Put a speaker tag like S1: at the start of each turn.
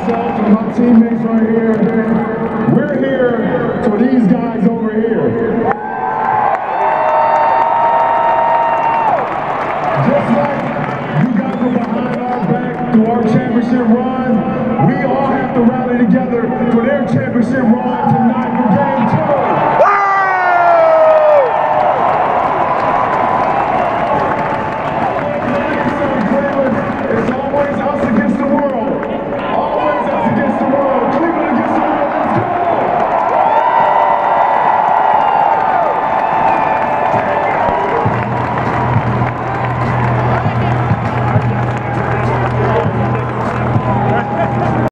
S1: myself and my teammates right here, we're here for these guys over here. Just like you guys were behind our back through our championship run, we all have to rally together for their championship run tonight.